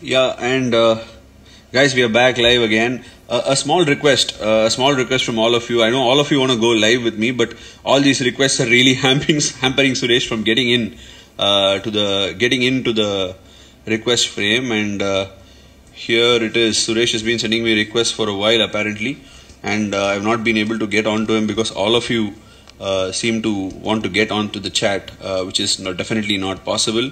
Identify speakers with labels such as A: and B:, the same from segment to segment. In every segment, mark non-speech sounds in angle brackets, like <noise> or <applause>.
A: Yeah, and uh, guys, we are back live again. Uh, a small request, uh, a small request from all of you. I know all of you want to go live with me, but all these requests are really <laughs> hampering, hampering Suresh from getting in uh, to the getting into the request frame. And uh, here it is. Suresh has been sending me requests for a while apparently, and uh, I've not been able to get onto him because all of you seem to want to get onto the chat, which is not, definitely not possible.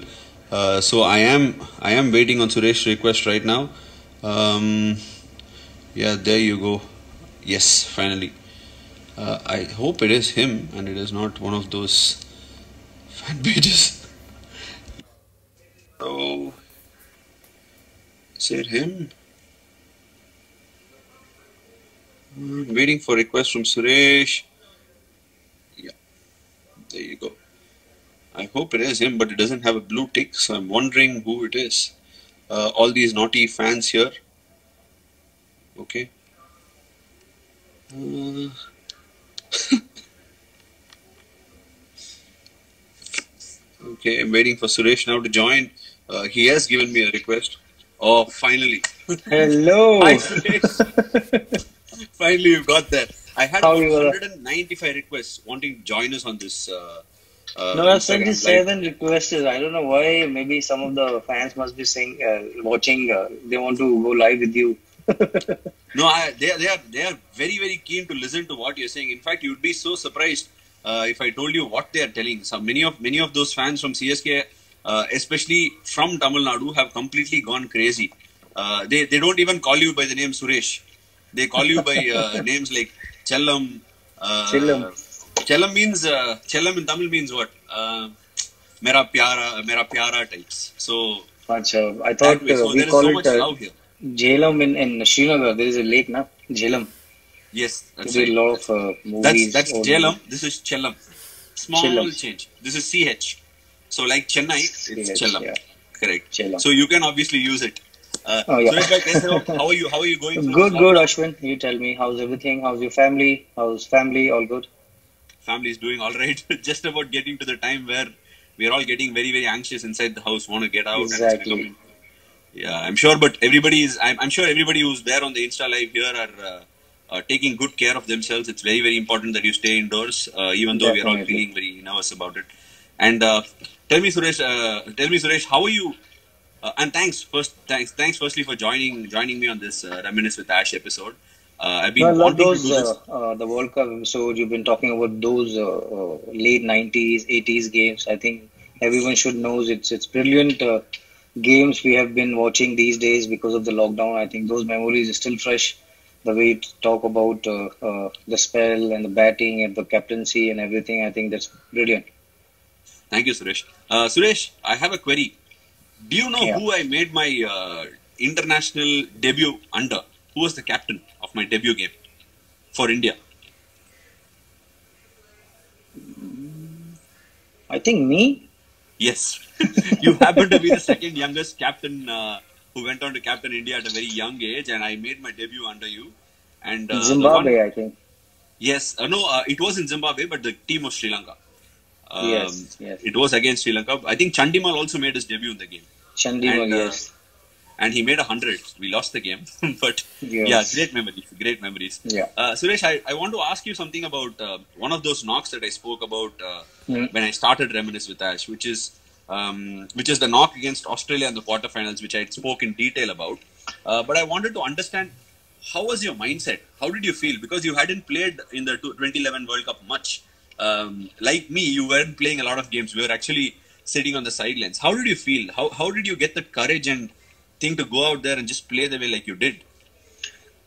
A: Uh, so I am I am waiting on Suresh's request right now. Um, yeah, there you go. Yes, finally. Uh, I hope it is him and it is not one of those fan <laughs> pages. Oh, is it him? Hmm, waiting for request from Suresh. Yeah, there you go. I hope it is him, but it doesn't have a blue tick, so I'm wondering who it is. Uh, all these naughty fans here. Okay. Uh, <laughs> okay, I'm waiting for Suresh now to join. Uh, he has given me a request. Oh, finally.
B: Hello. <laughs>
A: Hi, <laughs> finally, you got that. I had
B: How
A: 195 requests wanting to join us on this. Uh,
B: No, I've sent
A: live.
B: seven requests. I don't know why. Maybe some of the fans must be saying, uh, watching. Uh, they want to go live with you. <laughs>
A: No, I, they, are- they are they are very very keen to listen to what you're saying. In fact, you'd be so surprised uh, if I told you what they are telling. So many of many of those fans from CSK, uh, especially from Tamil Nadu, have completely gone crazy. Uh, they they don't even call you by the name Suresh. They call you by uh, <laughs> names like Chellam. Uh,
B: Chellam.
A: Chellam means uh, Chellam in Tamil means what? Uh, Mera pyara, Mera pyara types. So
B: Achha, I thought
A: way. So
B: we
A: there is
B: call
A: so
B: it
A: much
B: uh,
A: love here.
B: Jhelum in, in Srinagar. There is a lake, na? Jhelum.
A: Yes, that's
B: There
A: right.
B: a lot of uh, movies.
A: That's that's Jhelum. This is Chellam. Small
B: Chellam.
A: change. This is CH. So like Chennai, it's
B: CH,
A: Chellam.
B: yeah.
A: Correct.
B: Chellam.
A: So you can obviously use it. Uh,
B: Oh, yeah.
A: Bhai, how are you? How are you going? <laughs>
B: Good, good? Ashwin. You tell me. How's everything? How's your family? How's family? All good?
A: Family is doing all right. <laughs> Just about getting to the time where we are all getting very very anxious inside the house, want to get out.
B: Exactly.
A: Yeah, I'm sure. But everybody is. I'm, I'm sure everybody who's there on the Insta live here are. Uh, uh, taking good care of themselves. It's very, very important that you stay indoors, uh, even though we are all feeling very nervous about it. And uh, tell me, Suresh, uh, tell me, Suresh, how are you? Uh, and thanks first, thanks, thanks firstly for joining joining me on this uh, reminisce with Ash episode. Uh, I've been
B: No, I love those
A: to do this.
B: uh, uh, the World Cup episodes. You've been talking about those uh, uh, late '90s, '80s games. I think everyone should know it's it's brilliant uh, games we have been watching these days because of the lockdown. I think those memories are still fresh. The way you talk about uh, uh, the spell and the batting and the captaincy and everything. I think that's brilliant.
A: Thank you, Suresh. Uh, Suresh, I have a query. Do you know
B: Yeah.
A: who I made my uh, international debut under? Who was the captain my debut game for India?
B: I think me.
A: Yes, <laughs> you happen to be the second youngest captain uh, who went on to captain India at a very young age, and I made my debut under you. And uh,
B: Zimbabwe,
A: one-
B: I think.
A: yes, uh, no, uh, it was in Zimbabwe, but the team of Sri Lanka. Um,
B: Yes, yes.
A: It was against Sri Lanka. I think Chandimal also made his debut in the game,
B: Chandimal,
A: And, uh,
B: yes.
A: And he made a hundred. We lost the game, <laughs> but
B: Yes.
A: yeah, great memories. Great memories.
B: Yeah.
A: Uh, Suresh, I, I want to ask you something about uh, one of those knocks that I spoke about uh,
B: Mm.
A: when I started Reminisce with Ash, which is um, which is the knock against Australia in the quarterfinals, which I spoke in detail about. Uh, but I wanted to understand how was your mindset? How did you feel? Because you hadn't played in the 2011 World Cup much. Um, like me, you weren't playing a lot of games. We were actually sitting on the sidelines. How did you feel? How how did you get the courage and thing to go out there and just play the way like you did?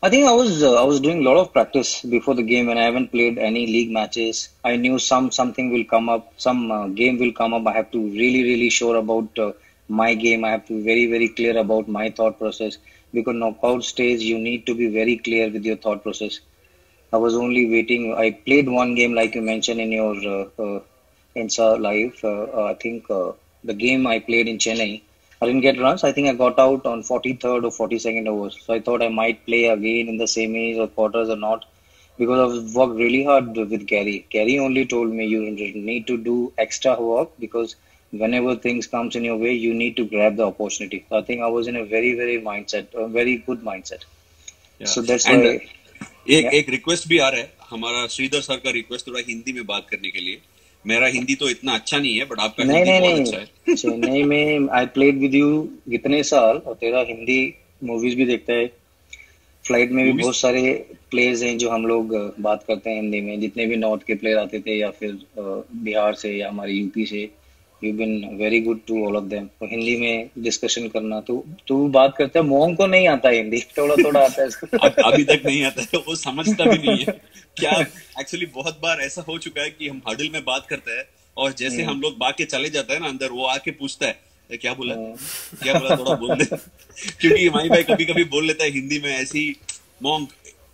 B: I think I was uh, I was doing a lot of practice before the game, and I haven't played any league matches. I knew some something will come up, some uh, game will come up. I have to really really sure about uh, my game. I have to be very very clear about my thought process because knockout stage you need to be very clear with your thought process. I was only waiting. I played one game like you mentioned in your uh, uh, Insta live. Uh, uh, I think the game I played in Chennai. I didn't get runs. I think I got out on 43rd or 42nd overs. So I thought I might play again in the semis or quarters or not because I've worked really hard with Gary. Gary only told me you need to do extra work because whenever things comes in your way, you need to grab the opportunity. So I think I was in a very very mindset, a very good mindset.
A: Yeah.
B: So that's
A: And,
B: why.
A: uh, एक
B: Yeah.
A: एक request भी आ रहा है हमारा Shridhar sir का request थोड़ा हिंदी में बात करने के लिए मेरा हिंदी तो इतना अच्छा नहीं है बट आपका
B: नहीं
A: हिंदी
B: नहीं
A: बहुत अच्छा है। <laughs>
B: चेन्नई में आई प्लेड विद यू कितने साल और तेरा हिंदी मूवीज़ भी देखता है। फ़्लाइट में भी बहुत सारे प्लेयर्स हैं जो हम लोग बात करते हैं हिंदी में। जितने भी नॉर्थ के प्लेयर आते थे या फिर बिहार से या हमारे यूपी से। You been very good to all of them तो हिंदी में डिस्कशन करना तो तू बात करता है मोहन को नहीं आता हिंदी थोड़ा थोड़ा आता है इसको। <laughs>
A: अब अभी तक नहीं आता है वो समझता भी नहीं है। <laughs> क्या एक्चुअली बहुत बार ऐसा हो चुका है कि हम हडल में बात करते हैं और जैसे हम लोग बात के चले जाते हैं ना अंदर वो आके पूछता है क्या बोला? क्या बोला? थोड़ा बोल दे। <laughs> क्योंकि माई भाई कभी कभी बोल लेता है हिंदी में ऐसी मोंग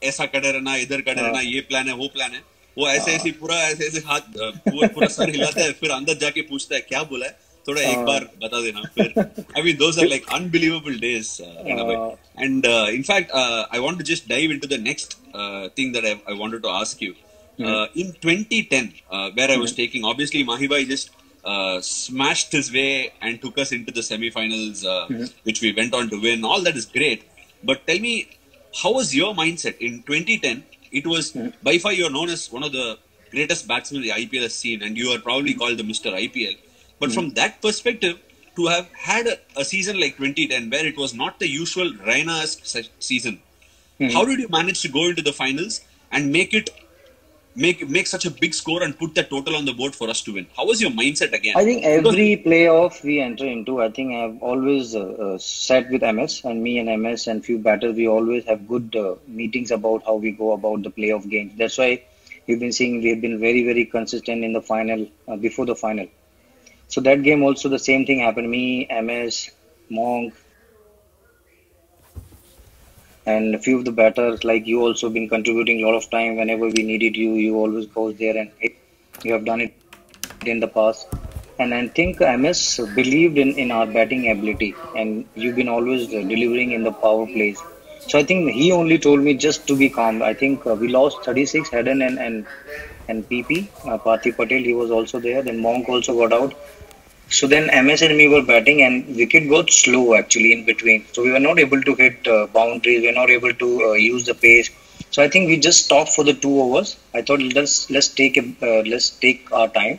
A: ऐसा करे रहना इधर करे रहना ये प्लान है वो प्लान है। वो ऐसे ऐसे पूरा ऐसे ऐसे हाथ अ, पूरा पूरा सर हिलाता है फिर अंदर जाके पूछता है क्या बोला है थोड़ा एक बार बता देना फिर I mean those are like unbelievable days and uh, in fact uh, i want to just dive into the next uh, thing that I, I wanted to ask you uh, in 2010 uh, where i was taking obviously mahibai just uh, smashed his way and took us into the semifinals uh, which we went on to win all that is great but tell me how was your mindset in 2010 it was by far you're known as one of the greatest batsmen the ipl has seen and you are probably called the mr ipl but from that perspective to have had a, a season like 2010 where it was not the usual se- season, hmm. how did you manage to go into the finals and make it make make such a big score and put that total on the board for us to win? How was your mindset again?
B: I think every playoff we enter into, I think I've always uh, uh, sat with MS and me and MS and few batters. We always have good uh, meetings about how we go about the playoff games. That's why we've been seeing we've been very very consistent in the final uh, before the final. So that game also the same thing happened. Me, MS, Monk, and a few of the batters like you also been contributing a lot of time whenever we needed you. You always goes there and hit. You have done it in the past. And I think MS believed in, in our batting ability, and you've been always delivering in the power plays. So I think he only told me just to be calm. I think uh, we lost 36, Hayden and and and PP, uh, Patel. He was also there. Then Monk also got out. So then MS and me were batting, and wicket got slow actually in between. So we were not able to hit uh, boundaries. We were not able to uh, use the pace. So I think we just stopped for the two overs. I thought let's let's take a, uh, let's take our time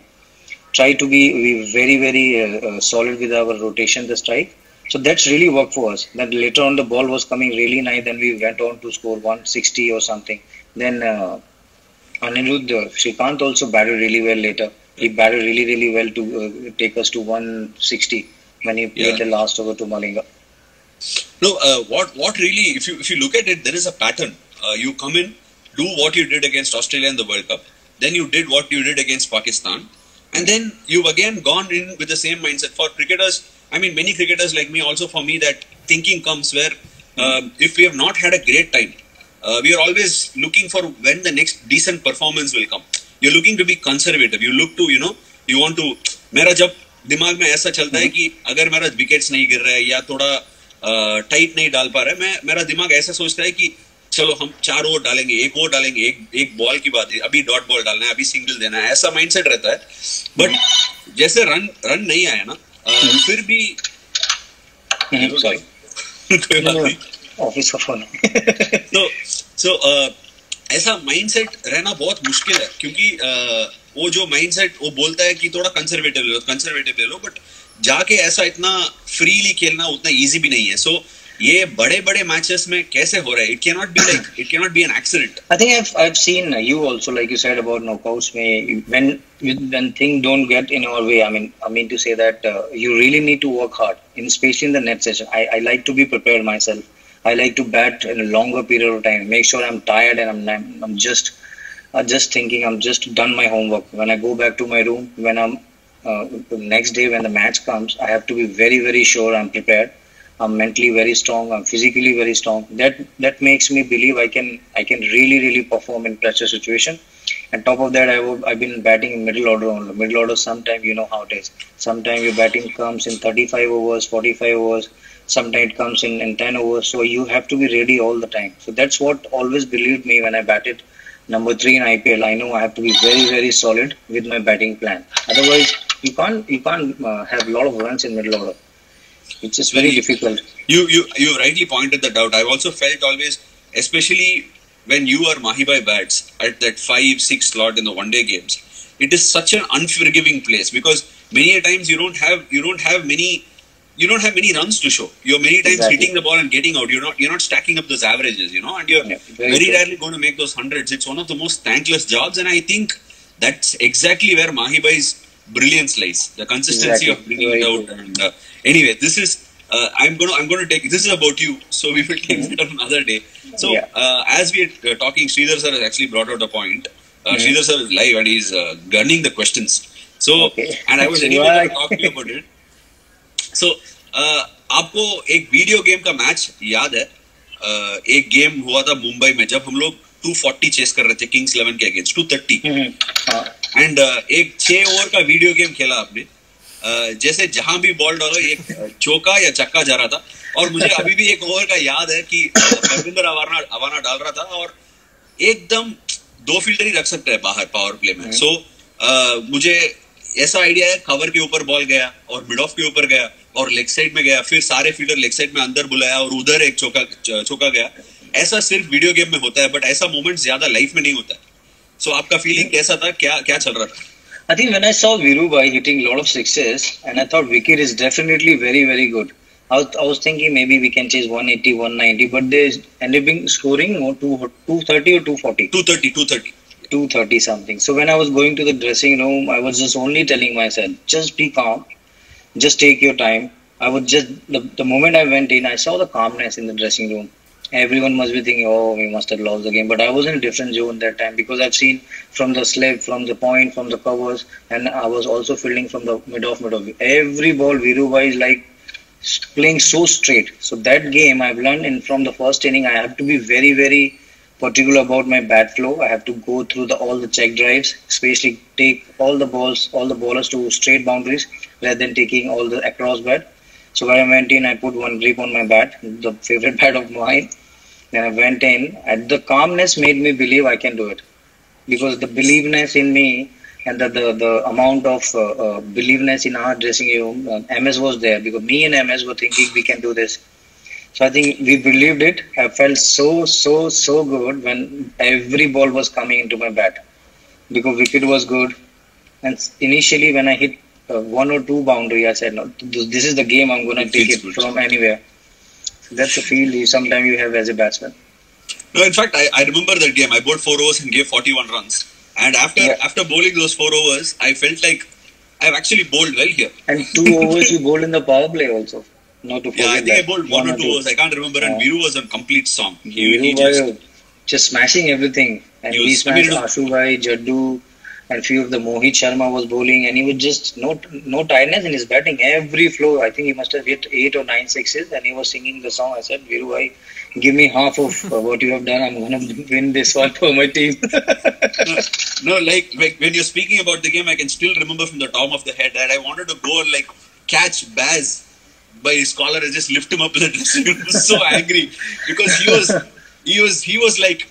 B: try to be, very very uh, uh, solid with our rotation the strike so that's really worked for us then later on the ball was coming really nice then we went on to score 160 or something then uh, Anirudh uh, Srikkanth also batted really well later he batted really really well to uh, take us to 160 when he played
A: Yeah.
B: the last over to Malinga
A: No, uh, what what really, if you if you look at it, there is a pattern. Uh, you come in, do what you did against Australia in the World Cup, then you did what you did against Pakistan, and then you've again gone in with the same mindset. For cricketers, I mean, many cricketers like me, also for me, that thinking comes where um, if we have not had a great time, uh, we are always looking for when the next decent performance will come. You're looking to be conservative. You look to, you know, you want to. मेरा जब दिमाग में ऐसा चलता है कि अगर मेरा विकेट्स नहीं गिर रहा है या थोड़ा टाइट नहीं डाल पा रहा है मैं मेरा दिमाग ऐसा सोचता है कि चलो हम चार ओवर डालेंगे एक ओवर डालेंगे एक एक बॉल की बात है अभी डॉट बॉल डालना है अभी सिंगल देना है ऐसा माइंडसेट रहता है। बट जैसे रन रन नहीं आया ना अ, फिर भी <laughs> नहीं।
B: ऑफ़िस का फ़ोन
A: तो सो ऐसा माइंडसेट रहना बहुत मुश्किल है, क्योंकि वो जो माइंडसेट वो बोलता है कि थोड़ा कंजर्वेटिव ले लो कंजर्वेटिव ले लो बट जाके ऐसा इतना फ्रीली खेलना उतना इजी भी नहीं है। सो ये बड़े बड़े मैचेस में कैसे हो रहा है? It can not be like it can not be an accident
B: I think I have seen you also like you said about knockouts में when when thing don't get in our way I mean I mean to say that you really need to work hard in specially in the net session I I like to be prepared myself I like to bat in a longer period of time. Make sure I'm tired and I'm I'm, just uh, just thinking. I'm just done my homework. When I go back to my room, when I'm uh, next day when the match comes, I have to be very very sure I'm prepared. I'm mentally very strong. I'm physically very strong. That that makes me believe I can I can really really perform in pressure situation. And top of that, I would, I've been batting in middle order only. Middle order, sometime you know how it is. Sometimes your batting comes in 35 overs, 45 overs. Sometimes it comes in, in 10 overs. So you have to be ready all the time. So that's what always believed me when I batted number three in IPL. I know I have to be very very solid with my batting plan. Otherwise, You can't you can't uh, have a lot of runs in middle order. It's just very, difficult.
A: You you you rightly pointed that out. I've also felt always, especially when you are Mahibai bats at that five six slot in the one day games, it is such an unforgiving place because many a times you don't have you don't have many you don't have many runs to show. You're many times
B: Exactly.
A: hitting the ball and getting out. You're not you're not stacking up those averages, you know, and you're
B: Yeah, very
A: very, rarely going to make those hundreds. It's one of the most thankless jobs, and I think that's exactly where Mahibai's brilliance lies. The consistency
B: Exactly.
A: of bringing
B: Very
A: it out. And uh, anyway, this is uh, I'm gonna I'm gonna take this is about you, so we will take it on another day. So
B: Yeah.
A: uh, as we are uh, talking, Sridhar sir has actually brought out a point. Uh,
B: Mhm.
A: Sridhar sir is live and he's uh, gunning the questions. So
B: Okay.
A: and I was <laughs> anyway gonna talk to you about it. So आपको एक video game का match याद है? Uh, एक game हुआ था मुंबई में जब हम लोग 240 चेस कर रहे थे किंग्स 11 के अगेंस्ट 230
B: Mhm. हाँ,
A: एंड एक छह ओवर का वीडियो गेम खेला आपने। Uh, जैसे जहाँ भी बॉल डालो एक चौका या चक्का जा रहा था। और मुझे अभी भी एक ओवर का याद है कि uh, परविंदर अवाना अवाना डाल रहा था और एकदम दो फील्डर ही रख सकते हैं बाहर पावर प्ले में। सो so, uh, मुझे ऐसा आइडिया है कवर के ऊपर बॉल गया और मिड ऑफ़ के ऊपर गया। और लेग साइड में गया फिर सारे फील्डर लेग साइड में अंदर बुलाया और उधर एक चौका चौका गया ऐसा सिर्फ़ वीडियो गेम में होता है बट ऐसा मोमेंट ज़्यादा लाइफ में नहीं होता है सो आपका फीलिंग कैसा था क्या क्या चल रहा था
B: I think when I saw Virubai hitting a lot of sixes, and I thought wicket is definitely very, very good. I was, I was thinking maybe we can chase 180, 190, but they ended up scoring two, 230 or 240.
A: 230 230
B: 230 something. So when I was going to the dressing room, I was just only telling myself, just be calm, just take your time. I would just, the, the moment I went in, I saw the calmness in the dressing room. Everyone must be thinking, oh, we must have lost the game. But I was in a different zone that time because I've seen from the slip, from the point, from the covers, and I was also fielding from the mid off, mid off. Every ball, Virubai is like playing so straight. So that game, I've learned in from the first inning, I have to be very, very particular about my bat flow. I have to go through the all the check drives, especially take all the balls, all the ballers to straight boundaries rather than taking all the across bat. So when I went in, I put one grip on my bat, the favorite <laughs> bat of mine. Then I went in. And the calmness made me believe I can do it, because the believeness in me and the the, the amount of uh, uh, believeness in our dressing room, uh, MS was there because me and MS were thinking we can do this. So I think we believed it. I felt so so so good when every ball was coming into my bat because wicket was good. And initially when I hit uh, one or two boundary, I said, no, this is the game. I'm going to take it
A: good.
B: from anywhere. So that's the feel you sometimes you have as a batsman.
A: No, in fact, I, I remember that game. I bowled four overs and gave 41 runs. And after
B: Yeah.
A: after bowling those four overs, I felt like I've actually bowled well here.
B: And two <laughs> overs you bowled in the power play also. Not to
A: Yeah, I think
B: that.
A: I bowled one, or two overs. I can't remember. And
B: Yeah.
A: Viru was on complete song. He,
B: Viru
A: he just,
B: just smashing everything. And
A: He
B: he,
A: was- I
B: smashed
A: mean,
B: Ashu Bhai, Jaddu, and few of the Mohit Sharma was bowling, and he was just no no tiredness in his batting. Every flow, I think he must have hit eight or nine sixes, and he was singing the song. I said, Viru bhai, give me half of uh, <laughs> what you have done. I'm gonna win this one for my team.
A: no, like, like when you're speaking about the game, I can still remember from the top of the head that I wanted to go and like catch Baz by his collar and just lift him up in the dressing room. <laughs> I was so angry because he was he was he was like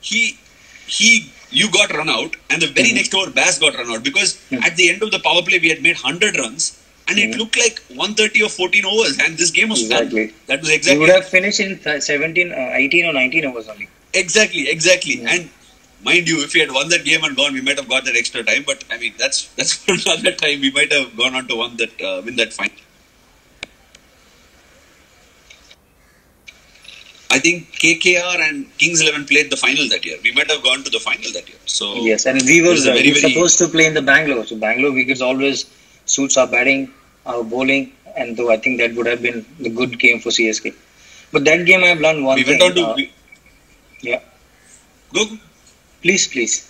A: he he you got run out and the very next over Baz got run out because at the end of the power play we had made 100 runs and it looked like 130 or 14 overs and this game was
B: Exactly.
A: done. That was exactly
B: would have finished in th- 17, uh, 18 or 19 overs only.
A: Exactly, exactly. And mind you, if we had won that game and gone, we might have got that extra time. But I mean, that's that's for <laughs> another time. We might have gone on to won that uh, win that final. I think KKR and Kings Eleven played the final that year. We might have gone to the final that year. So
B: Yes, and we were,
A: It was a very,
B: we were
A: very-
B: supposed to play in the Bangalore. So Bangalore wickets always suits our batting, our bowling, and though I think that would have been the good game for CSK. But that game I've learned one
A: we
B: thing.
A: went on to
B: uh,
A: we-
B: yeah,
A: go.
B: please, please.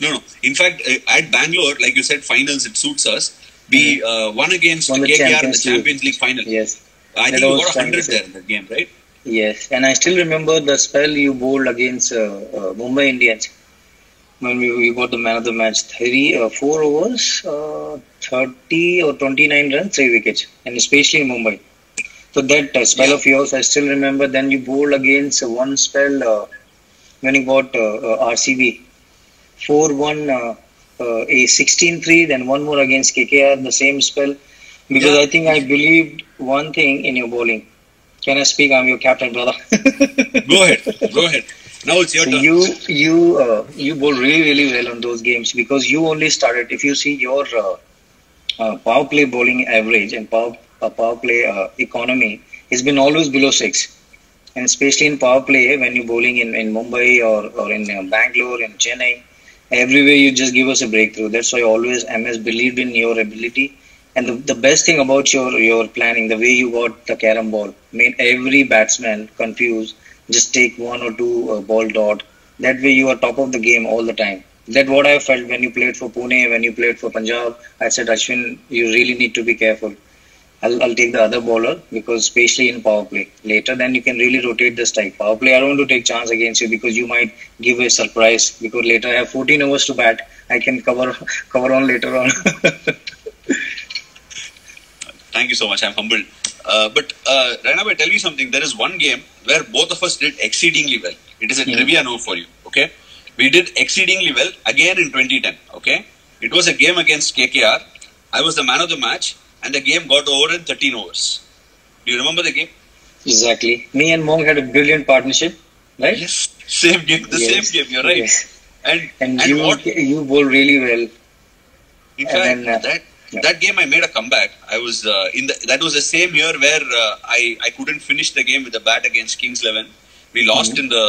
A: No, no. In fact, uh, at Bangalore, like you said, finals it suits us. We uh, won against
B: Mm-hmm. Won the
A: KKR in the
B: Champions League.
A: League final.
B: Yes,
A: I
B: That
A: think you got a hundred there in that game, right?
B: Yes, and I still remember the spell you bowled against uh, uh, Mumbai Indians when we, we got the man of the match. Three, uh, four overs, uh, thirty or twenty-nine runs, three wickets, and especially in Mumbai. So that uh, spell
A: Yeah.
B: of yours, I still remember. Then you bowled against uh, one spell uh, when you got RCB, four-one. Uh, uh, a 16-3, then one more against KKR, the same spell. Because
A: Yeah.
B: I think I believed one thing in your bowling. Can I speak? I'm your captain, brother. <laughs>
A: Go ahead. Go ahead. Now it's your turn.
B: you you uh, you bowl really really well on those games because you only started. If you see your uh, uh, power play bowling average and power uh, power play uh, economy, has been always below six, and especially in power play when you're bowling in, in Mumbai or or in uh, Bangalore and Chennai, everywhere you just give us a breakthrough. That's why always MS believed in your ability. And the, the best thing about your your planning, the way you got the carom ball, made every batsman confused just take one or two uh, ball dot. That way you are top of the game all the time. That what I felt when you played for Pune, when you played for Punjab. I said, Ashwin, you really need to be careful. I'll, I'll take the other bowler because especially in power play later, then you can really rotate the strike. Power play, I don't want to take chance against you because you might give a surprise. Because later I have 14 overs to bat. I can cover <laughs> cover on later on. <laughs>
A: You so much. I'm humbled. Uh, but uh, Raina, I tell you something. There is one game where both of us did exceedingly well. It is a
B: Mhm.
A: trivia note for you. Okay, we did exceedingly well again in 2010. Okay, it was a game against KKR. I was the man of the match, and the game got over in 13 overs. Do you remember the game?
B: exactly. Me and Monk had a brilliant partnership, right?
A: Yes, same game. The
B: Yes.
A: same game. You're right.
B: Yes.
A: And
B: And,
A: and
B: you
A: what?
B: you bowl really well.
A: In
B: and then, uh,
A: that
B: yeah.
A: that game I made a comeback. I was uh, in the that was the same year where uh, I I couldn't finish the game with the bat against Kings Eleven. We lost
B: Mm-hmm.
A: in the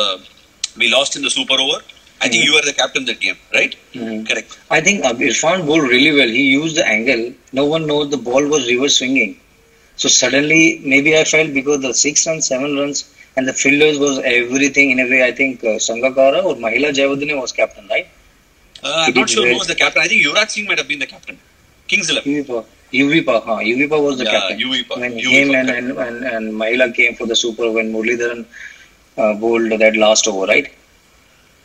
A: we lost in the super over. I think
B: Mhm.
A: you were the captain that game, right?
B: Mhm.
A: Correct.
B: I think uh, Irfan bowled really well. He used the angle. No one knows the ball was reverse swinging. So suddenly, maybe I felt because the six runs, seven runs, and the fielders was everything in a way. I think uh, Sangakkara or Mahela Jayawardene was captain, right?
A: Uh, I'm not sure who was the captain. I think Yuvraj Singh might have been the captain. Kings Eleven.
B: Yuvipa. Yuvipa, huh? Yuvipa was the
A: Yeah,
B: captain.
A: Yuvipa.
B: When
A: Yuvipa,
B: him and, and, and, and Mahela came for the super when Muralidharan uh, bowled that last over, right?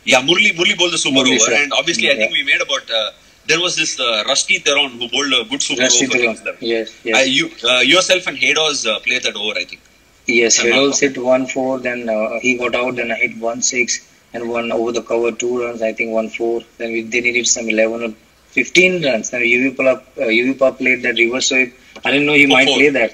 A: Yeah, Murli Murli bowled the super
B: Murli,
A: over,
B: sir.
A: and obviously I think we made about. Uh, there was this uh, Rusty Theron who bowled a good super
B: Rashid
A: over for
B: Khan.
A: Kings Eleven.
B: Yes, yes.
A: Uh, you uh, yourself and Haydos uh, played that over, I think.
B: Yes, Heroes hit one four, then uh, he got out, then I hit one six, and one over the cover two runs. I think one four. Then we they needed some eleven or fifteen runs. Then Yuvipa uh, played that reverse sweep. I didn't know he
A: Four,
B: might
A: four.
B: play that.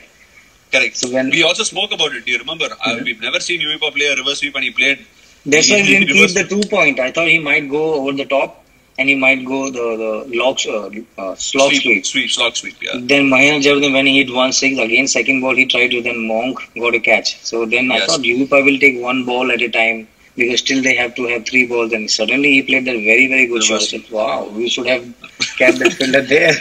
A: Correct.
B: So when-
A: we also spoke about it. Do you remember? Uh,
B: Mhm.
A: we've never seen Yuvipa play a reverse sweep, and he played.
B: That's why
A: he-
B: didn't keep the two point. I thought he might go over the top, and he might go the the lock uh, uh, slog
A: sweep,
B: sweep.
A: sweep, slog sweep. Yeah.
B: Then Mahina Javadin, when he hit one six again, second ball he tried to then Monk got a catch. So then I
A: Yes.
B: thought Yuvipa will take one ball at a time because still they have to have three balls. And suddenly he played that very very good shot. I wow, we should have that fielder there.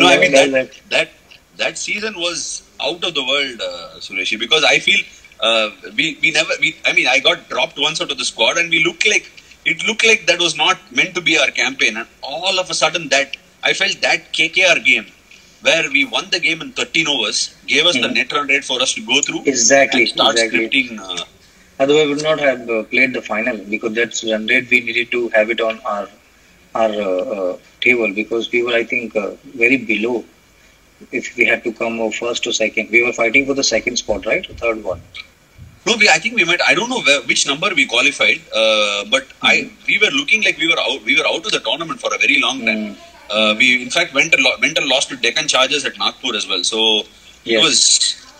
A: No, I mean
B: that-
A: that, that that season was out of the world, uh, Sureshi, because I feel uh, we we never we I mean I got dropped once out of the squad, and we looked like it looked like that was not meant to be our campaign, and all of a sudden that I felt that KKR game where we won the game in 13 overs gave us the
B: Mhm.
A: net run rate for us to go through
B: Exactly,
A: and start
B: exactly.
A: scripting. Uh,
B: Otherwise, we would not have uh, played the final because that's run rate. We needed to have it on our our uh, uh, table because we were, I think, uh, very below. If we had to come first or second, we were fighting for the second spot, right? Or third one.
A: No, we, I think we might. I don't know where, which number we qualified, uh, but I we were looking like we were out. We were out of the tournament for a very long time.
B: Mm.
A: Uh, we in fact went and, lo- went and lost to Deccan Chargers at Nagpur as well. So it was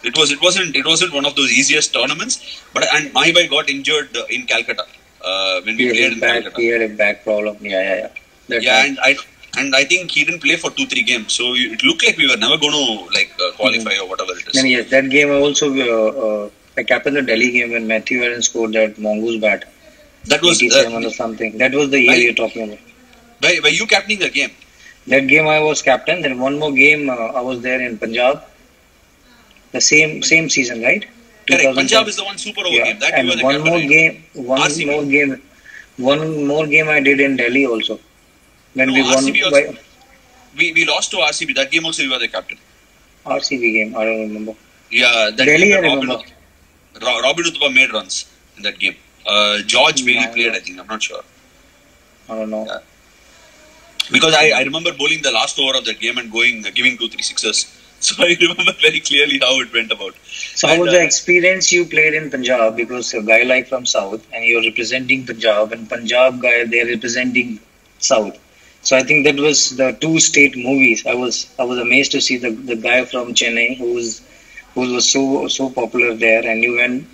A: it was it wasn't it wasn't one of those easiest tournaments. But and Mahibai got injured uh, in Calcutta uh, when we
B: He
A: played in
B: back,
A: Calcutta.
B: he had a back problem. Yeah, yeah, yeah.
A: Yeah,
B: time.
A: and I and I think he didn't play for two three games. So it looked like we were never going to like uh, qualify or whatever it is.
B: Then yes, that game I also uh, uh, I captained the Delhi game when Matthew Hayden scored that mongoose bat,
A: That was
B: 87
A: uh,
B: or something. That was the year you're talking about.
A: were, were you captaining the game?
B: That game I was captain. Then one more game uh, I was there in Punjab. The same same season, right?
A: Correct. Punjab is the one super over
B: yeah.
A: game. That
B: and
A: you were the
B: one more game, one
A: RCB.
B: more game, one more game I did in Delhi also. When
A: No,
B: we won
A: RCB
B: by.
A: We, we lost to RCB. That game also you were the captain.
B: RCB game. I don't remember.
A: Yeah, that
B: Delhi,
A: game
B: I
A: Robin,
B: remember.
A: Ro- Robin Uthappa made runs in that game. Uh, George Bailey
B: No.
A: played, I think. I'm not sure.
B: I don't know.
A: Yeah. Because I, I remember bowling the last over of that game and going uh, giving two three sixes. <laughs> So I remember very clearly how it went about.
B: So how
A: And,
B: was the
A: uh,
B: experience you played in Punjab? Because a guy like from South and you're representing Punjab and Punjab guy they're representing south. So I think that was the two state movies. I was I was amazed to see the, the guy from Chennai who was who was so so popular there, and you went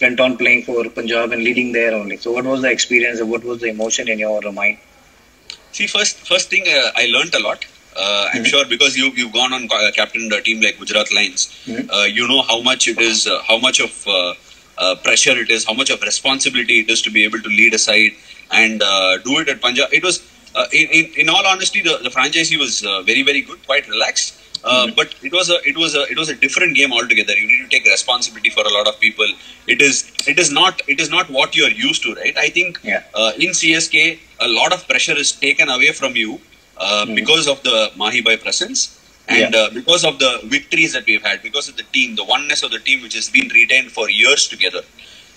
B: went on playing for Punjab and leading there only. So what was the experience? What was the emotion in your mind?
A: See, first first thing uh, I learned a lot. Uh, I'm
B: Mhm.
A: sure because you you've gone on uh, captain a team like Gujarat Lions.
B: Mhm.
A: Uh, you know how much it is, uh, how much of uh, uh, pressure it is, how much of responsibility it is to be able to lead a side and uh, do it at Punjab. It was, uh, in, in in all honesty, the, the franchisee was uh, very very good, quite relaxed. Uh,
B: Mhm.
A: But it was a it was a it was a different game altogether. You need to take responsibility for a lot of people. It is it is not it is not what you are used to, right? I think
B: Yeah.
A: uh, in CSK, a lot of pressure is taken away from you uh,
B: Mhm.
A: because of the Mahi Bhai presence and
B: Yeah.
A: uh, because of the victories that we've had, because of the team, the oneness of the team, which has been retained for years together.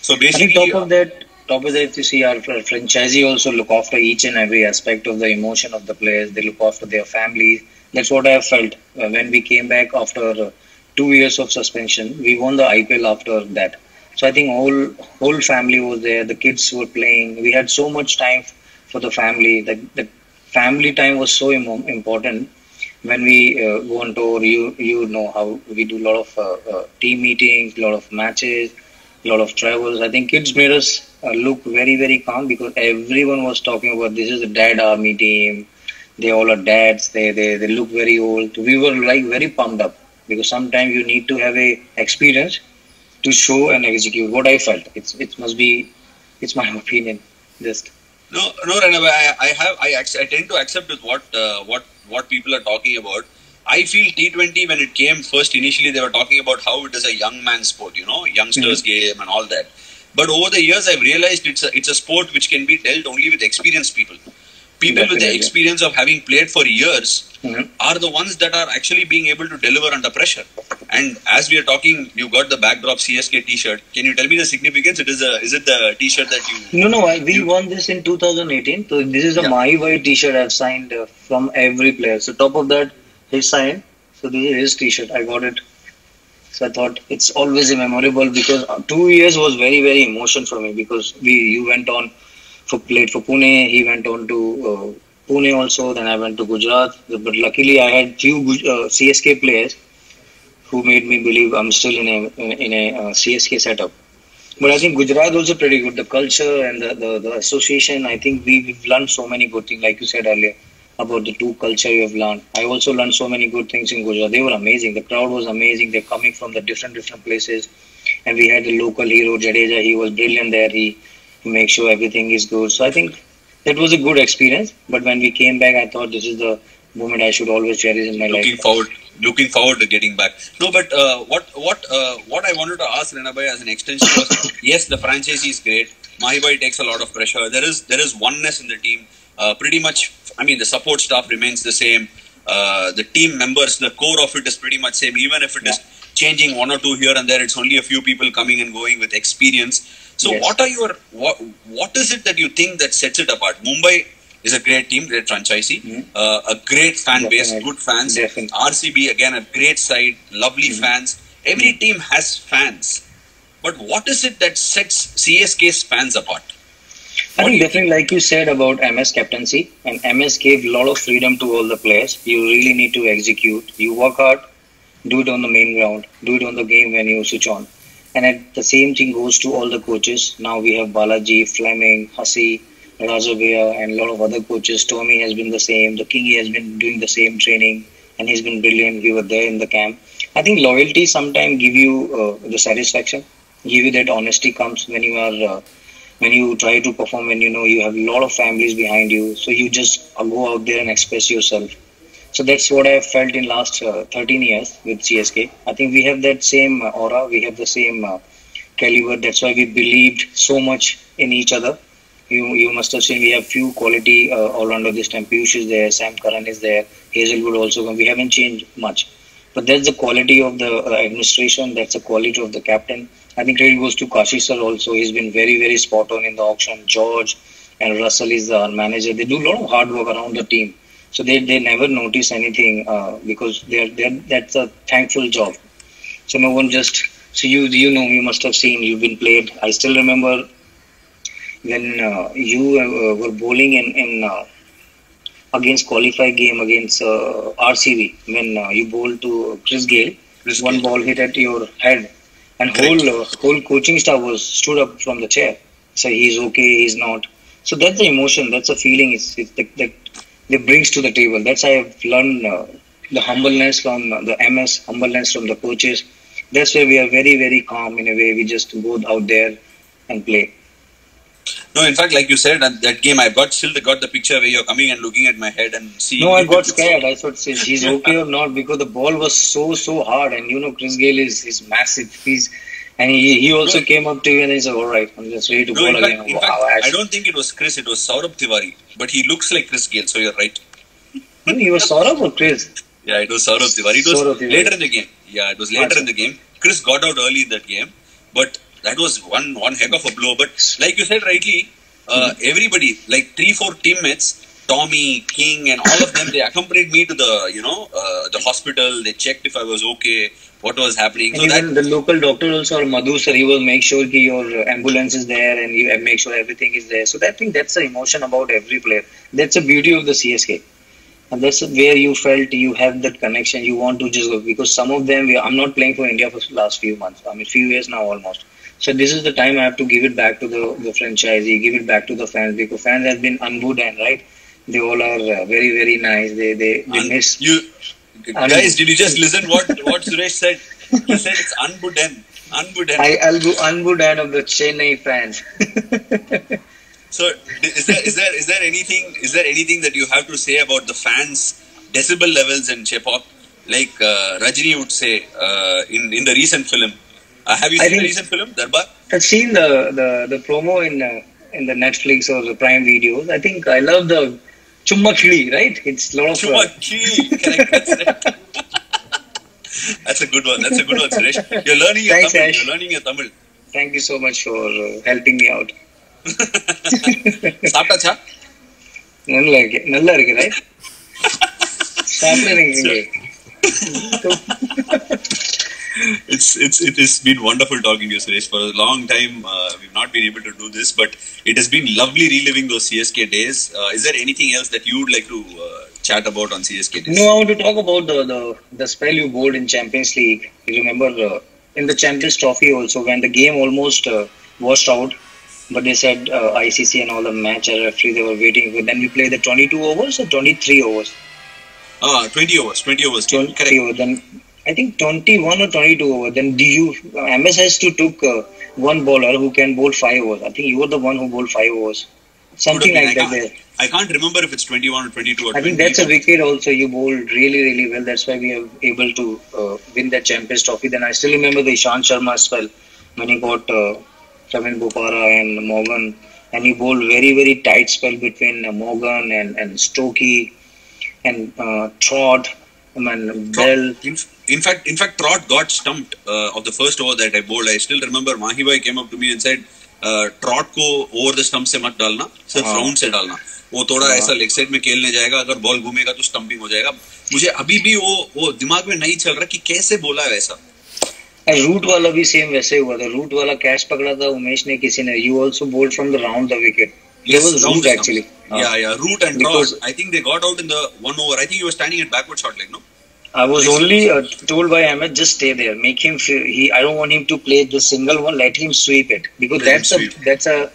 A: So basically,
B: top of that, top of if you see our fr- franchisee also look after each and every aspect of the emotion of the players. They look after their families. That's what I have felt uh, when we came back after uh, two years of suspension. We won the IPL after that. So I think whole whole family was there. The kids were playing. We had so much time for the family. The, the family time was so Im- important. When we uh, go on tour, you you know how we do a lot of uh, team meetings, a lot of matches, lot of travels. I think kids made us uh, look very, very calm because everyone was talking about this is the dad army team. They all are dads. They, they they look very old. We were like very pumped up because sometimes you need to have a experience to show and execute. What I felt, it's it must be, it's my <laughs> opinion. Just
A: no, no, Ranav, I, I have I, I tend to accept with what uh, what what people are talking about. I feel T20 when it came first initially they were talking about how it is a young man sport, you know, youngsters game and all that. But over the years I've realized it's a it's a sport which can be dealt only with experienced people. People with the experience of having played for years
B: Mhm.
A: are the ones that are actually being able to deliver under pressure. And as we are talking, you got the backdrop CSK T-shirt. Can you tell me the significance? It is a is it the T-shirt that you?
B: no, no. I, we
A: You-
B: won this in 2018. So this is a
A: Yeah.
B: Mahi White T-shirt I've signed uh, from every player. So top of that, his sign. So this is his T-shirt. I got it. So I thought it's always a memorable because uh, two years was very very emotion for me because we you went on for played for Pune. He went on to uh, Pune also. Then I went to Gujarat. But luckily I had few uh, CSK players who made me believe I'm still in a in, in a uh, CSK setup. But I think Gujarat also pretty good. The culture and the, the, the association, I think we, we've learned so many good things, like you said earlier, about the two culture you have learned. I also learned so many good things in Gujarat. They were amazing. The crowd was amazing. They're coming from the different different places. And we had the local hero, Jadeja. He was brilliant there. He, he makes sure everything is good. So I think that was a good experience. But when we came back, I thought this is the moment I should always cherish in my life.
A: looking
B: life.
A: forward looking forward to getting back no but uh, what what uh, what i wanted to ask Renabai as an extension was <coughs> yes the franchise is great Mahibai takes a lot of pressure there is there is oneness in the team uh, pretty much i mean the support staff remains the same uh, the team members the core of it is pretty much same even if it is changing one or two here and there it's only a few people coming and going with experience so
B: Yes.
A: what are your what what is it that you think that sets it apart mumbai is a great team great franchisee
B: Mhm.
A: uh, a great fan base good fans
B: Definitely.
A: RCB again a great side, lovely
B: Mhm.
A: fans. Every team has fans, but what is it that sets CSK's fans apart?
B: I think definitely, like you said about MS captaincy, and MS gave a lot of freedom to all the players. You really need to execute. You work hard, do it on the main ground, do it on the game when you switch on. And at the same thing goes to all the coaches. Now we have Balaji, Fleming, Hussey, Rajabia, and a lot of other coaches. Tommy has been the same. The Kingy has been doing the same training, and he's been brilliant. We were there in the camp. I think loyalty sometimes give you uh, the satisfaction, give you that honesty comes when you are. Uh, when you try to perform when you know you have a lot of families behind you so you just go out there and express yourself. So that's what i felt in last uh, 13 years with csk i think we have that same aura we have the same uh, caliber. That's why we believed so much in each other. You you must have seen we have few quality uh, all under this time Piyush is there sam curran is there hazlewood also we haven't changed much. But that's the quality of the uh, administration that's the quality of the captain I think credit goes to Kashi sir also. He's been very, very spot on in the auction. George and Russell is our manager. They do a lot of hard work around the team. So they, they never notice anything uh, because they're, they're that's a thankful job. So no one just so you you know you must have seen you've been played. I still remember when uh, you uh, were bowling in in uh, against qualified game against uh, RCB when uh, you bowled to Chris Gayle.
A: Chris
B: one
A: Gayle.
B: ball hit at your head, and whole uh, whole coaching staff was stood up from the chair. Say he's okay, he's not. So that's the emotion, that's the feeling. It's, it's the, that they brings to the table. That's how I've learned uh, the humbleness from uh, the MS, humbleness from the coaches. That's where we are very very calm in a way. We just go out there and play.
A: No, in fact, like you said, at that game, I've got still got the picture where you're coming and looking at my head and seeing.
B: No, I got scared. I thought "Is he's <laughs> okay or not because the ball was so so hard, and you know Chris Gayle is is massive. He's and he, he also
A: No.
B: came up to you and he said, "All right, I'm just ready to
A: No,
B: bowl
A: in fact,
B: again."
A: in
B: Wow,
A: fact I don't think it was Chris. It was Saurabh Tiwari, but he looks like Chris Gayle. So you're right.
B: No, he was Saurabh or Chris?
A: Yeah, it was Saurabh Tiwari. It was
B: Saurabh Tiwari.
A: later in the game. Yeah, it was later
B: Achha.
A: in the game. Chris got out early in that game, but that was one one heck of a blow. But like you said rightly, uh,
B: Mm-hmm.
A: everybody, like three, four teammates, Tommy, King, and all of them, they accompanied me to the you know uh, the hospital. They checked if I was okay, what was happening.
B: And
A: So that
B: even the local doctor also, or Madhu sir, he will make sure that your ambulance is there and you make sure everything is there. So I think that's the emotion about every player. That's the beauty of the CSK. And that's where you felt you have that connection. You want to just go because some of them, we, I'm not playing for India for the last few months. I mean, few years now almost. So this is the time I have to give it back to the, the franchisee, give it back to the fans because fans have been unburdened, right? They all are uh, very, very nice. They they, they
A: Un-
B: miss.
A: you
B: Un-
A: guys, did you just listen what what Suresh said? He said it's unbudden, unbudden.
B: I, I'll go unburdened of the Chennai fans. <laughs>
A: So is there is there is there anything is there anything that you have to say about the fans decibel levels in Chepauk? Like uh, Rajini would say uh, in in the recent film. Uh, have you
B: I
A: seen the
B: think-
A: recent film, Darbar?
B: I've seen the, the, the promo in uh, in the Netflix or the Prime videos. I think I love the Chumma Khili, right? It's a lot of.
A: Chuma
B: Uh,
A: Chili. Correct. That's it. <laughs> That's a good one. That's a good one, Suresh. You're learning your
B: Thanks,
A: Tamil.
B: Ash.
A: You're learning your Tamil.
B: thank you so much for uh, helping me out. <laughs>
A: சாப்பிட்டாச்சா
B: நல்லா இருக்கு நல்லா இருக்கு right சாப்பிடுறீங்க
A: it's it's it has been wonderful talking to you, Suresh. For a long time, uh, we've not been able to do this, but it has been lovely reliving those CSK days. Uh, is there anything else that you would like to uh, chat about on CSK days?
B: No, I want to talk about the, the, the spell you bowled in Champions League. You remember uh, in the Champions Trophy also when the game almost uh, washed out, but they said uh, ICC and all the match referee they were waiting for. Then we played the 22 overs or 23 overs.
A: Ah, 20 overs, 20 overs.
B: 20
A: Correct.
B: over. Then I think 21 or 22 over. Then do you uh, MS has to took uh, one bowler who can bowl five overs. I think you were the one who bowled five overs. Something like
A: been.
B: that
A: I
B: there.
A: can't, I can't remember if it's 21 or 22 or
B: I
A: 20.
B: think that's a wicket also. You bowled really, really well. That's why we are able to uh, win that Champions Trophy. Then I still remember the Ishant Sharma spell when he got uh, Pravin Bopara and Morgan. And he bowled very, very tight spell between uh, Morgan and, and Stokey and uh, Trott and Bell.
A: in fact, in fact, Trot got stumped uh, of the first over that I bowled. I still remember Mahibai came up to me and said, uh, "Trot ko over the stump se mat dalna, sirf
B: wow.
A: round se dalna." वो थोड़ा
B: ah.
A: ऐसा leg side में खेलने जाएगा अगर ball घूमेगा तो stumping हो जाएगा। मुझे अभी भी वो वो दिमाग में नहीं चल रहा कि कैसे बोला वैसा
B: रूट वाला भी सेम वैसे ही हुआ था। रूट वाला कैच पकड़ा था उमेश ने किसी ने। You also bowled from the round the wicket
A: ये
B: वाज रूट एक्चुअली
A: या या Root and draw I think they got out in the one over I think he was standing at backward short like no
B: I was only uh, told by Ahmed just stay there, make him. Feel, he I don't want him to play the single one. Let him sweep it because
A: Let
B: that's a
A: sweep.
B: that's a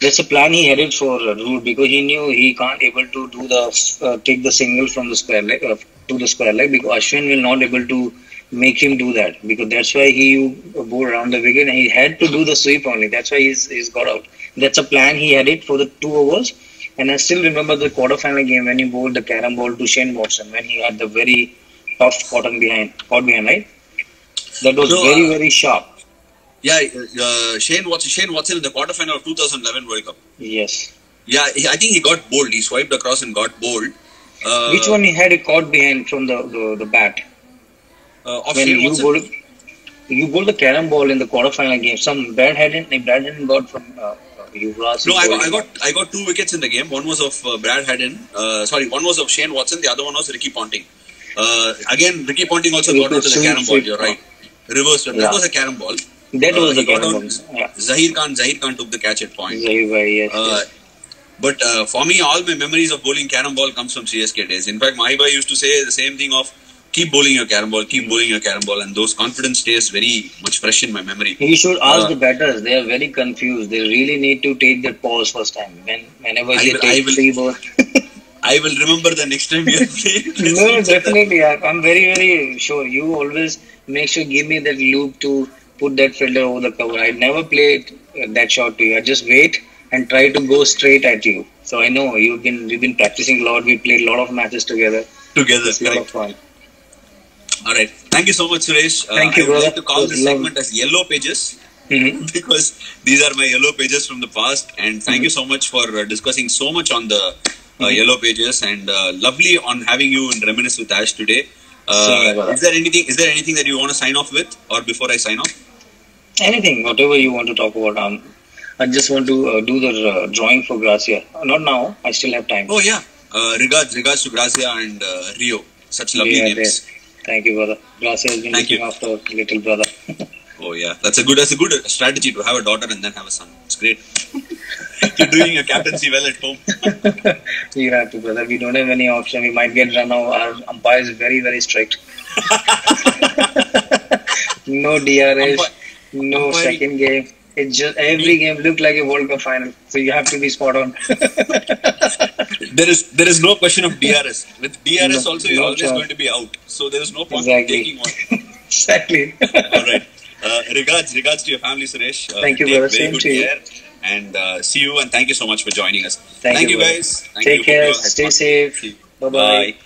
B: that's a plan he had it for uh, because he knew he can't able to do the uh, take the single from the square leg uh, to the square leg because Ashwin will not able to make him do that because that's why he uh, bowled around the wicket and he had to do the sweep only. That's why he's he's got out. That's a plan he had it for the two overs. And I still remember the quarterfinal game when he bowled the carom ball to Shane Watson when he had the very tough cotton behind, caught behind, right? That was
A: No,
B: very,
A: uh,
B: very sharp.
A: Yeah, uh, Shane Watson. Shane Watson in the quarterfinal of 2011 World Cup.
B: Yes.
A: Yeah, he, I think he got bowled. He swiped across and got bowled. Uh,
B: Which one he had it caught behind from the, the, the bat?
A: Uh,
B: When
A: Shane
B: you
A: Watson?
B: bowled, you bowled the carom ball in the quarterfinal game. Some Brad Haddin, Brad Haddin got from uh, uh, Yuvraj.
A: No, I got, I got I got two wickets in the game. One was of uh, Brad Haddin. Uh, sorry, one was of Shane Watson. The other one was Ricky Ponting. Uh, again, Ricky Ponting also got onto the carom ball. You're right. Reverse. That was a carom ball.
B: That
A: Uh,
B: was the
A: he
B: carom ball. Yeah.
A: Zaheer Khan. Zaheer Khan took the catch at point.
B: Very, yes,
A: Uh,
B: yes.
A: But uh, for me, all my memories of bowling carom ball comes from CSK days. In fact, Mahiba used to say the same thing of keep bowling your carom ball, keep bowling your carom ball, and those confidence stays very much fresh in my memory.
B: He should ask
A: Uh,
B: the batters. They are very confused. They really need to take that pause first time. When whenever
A: I
B: they
A: will- I
B: take
A: will-
B: three ball. <laughs>
A: I will remember the next time you are playing.
B: no, definitely. I'm very, very sure. You always make sure give me that loop to put that fielder over the cover. I never played uh, that shot to you. I just wait and try to go straight at you. So I know you've been we've been practicing a lot. We played a lot of matches together.
A: Together,
B: It's
A: correct.
B: fun.
A: All right. Thank you so much, Suresh. Uh,
B: Thank you,
A: I would
B: brother.
A: like to call this segment as Yellow Pages
B: hmm <laughs>
A: because these are my yellow pages from the past. And thank you so much for uh, discussing so much on the uh, yellow pages and uh, lovely on having you in reminisce with Ash today. Uh, is there anything? Is there anything that you want to sign off with, or before I sign off?
B: Anything, whatever you want to talk about. Um, I just want to uh, do the uh, drawing for Gracia. Not now. I still have time.
A: Oh yeah. Uh, regards, regards to Gracia and uh, Rio. Such lovely
B: Yeah,
A: names.
B: Thank you, brother. Gracia has been
A: Thank
B: looking
A: you.
B: after little brother. <laughs>
A: Oh yeah, that's a good that's a good strategy to have a daughter and then have a son. It's great. <laughs> You're doing your captaincy well at home. <laughs>
B: you have to, brother. We don't have any option. We might get run out. Our umpire is very, very strict. <laughs> no DRS,
A: Umpi-
B: no
A: umpiring-
B: second game. It's just every game looked like a World Cup final. So you have to be spot on.
A: There is there is no question of DRS. With DRS
B: No,
A: also, you're
B: no
A: always
B: chance.
A: going to be out. So there is no point
B: Exactly.
A: in taking one.
B: exactly.
A: All right. Uh, regards, regards to your family, Suresh. Uh,
B: Thank you, brother.
A: Very
B: Same
A: good
B: to you.
A: care. And uh, see you. And thank you so much for joining us.
B: Thank you,
A: you, guys. Thank
B: Take
A: you.
B: Care. Stay safe. Bye-bye.
A: Bye.